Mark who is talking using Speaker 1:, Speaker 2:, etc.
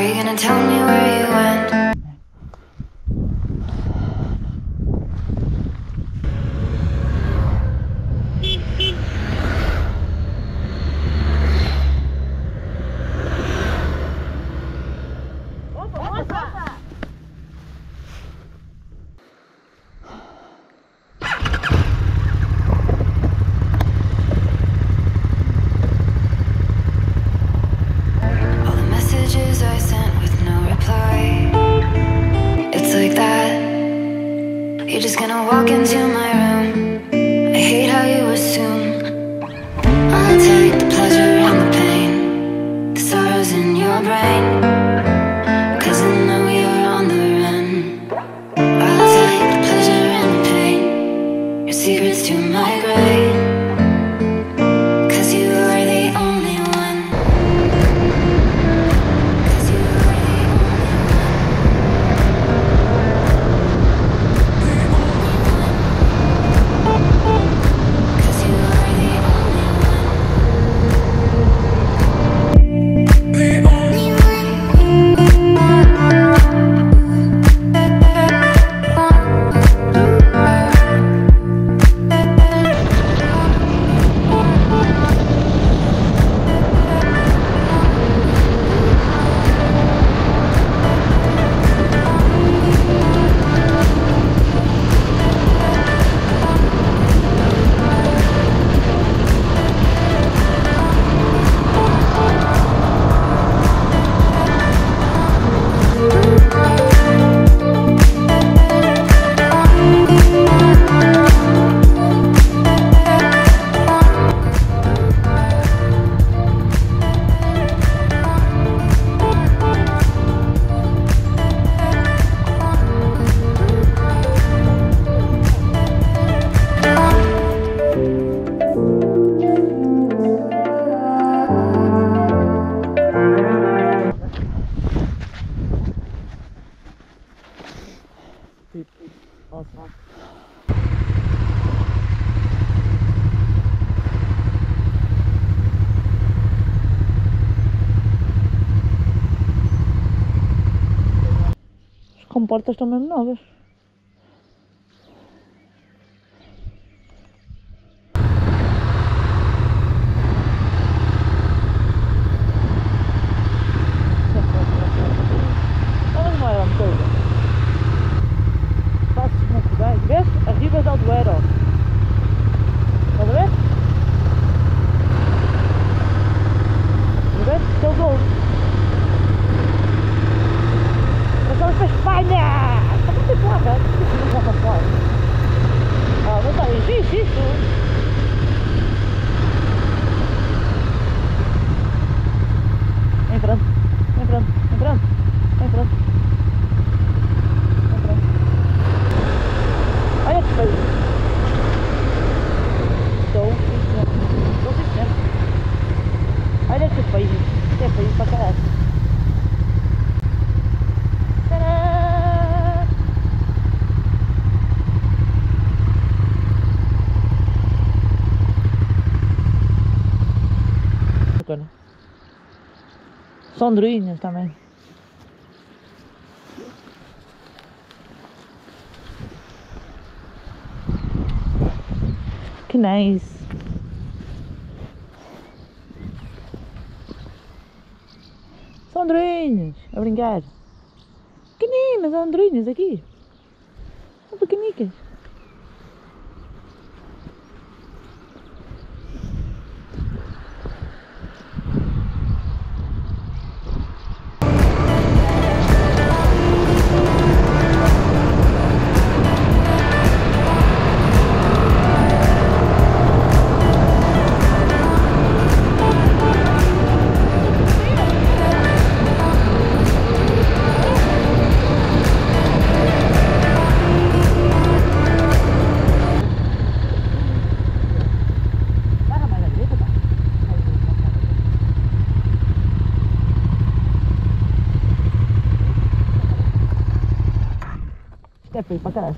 Speaker 1: Are you gonna tell me where you went? Into my room. I hate how you assume. I'll take the pleasure and the pain, the sorrows in your brain. Cause I know you're on the run. I'll take the pleasure and the pain, your secrets to my
Speaker 2: comportas estão mesmo novas. Nós vamos para a Espanha! Muito placa! Não vai para fora. Ah, não está aí. Isso, isso! Entrando, entrando, entrando, entrando. Entrando. Olha que feio. Estou, sim senhor. Estou, sim. Olha que feio. Que feio para caralho. Bacana. Sondrinhas também. Que nice. Sondrinhas, a brincar. Pequeninas, andorinhas aqui. São pequenicas. É feio para caralho.